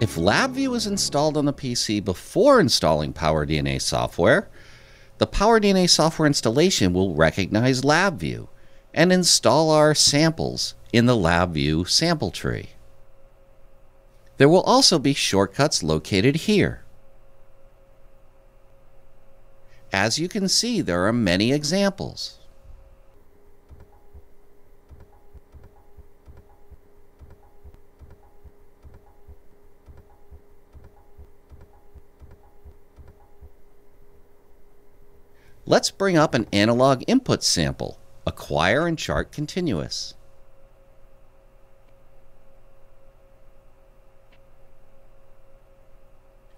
If LabVIEW is installed on the PC before installing PowerDNA software, the PowerDNA software installation will recognize LabVIEW and install our samples in the LabVIEW sample tree. There will also be shortcuts located here. As you can see, there are many examples. Let's bring up an analog input sample, acquire and chart continuous.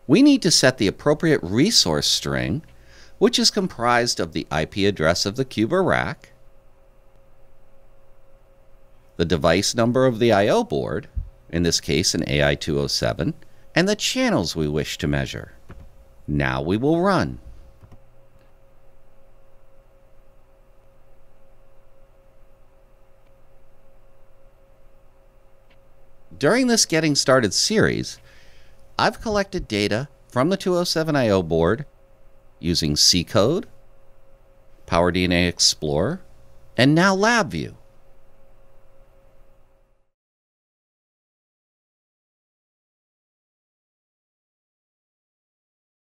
We need to set the appropriate resource string, which is comprised of the IP address of the cube or rack, the device number of the I.O. board, in this case an AI207, and the channels we wish to measure. Now we will run. During this Getting Started series, I've collected data from the 207IO board using C code, PowerDNA Explorer, and now LabVIEW.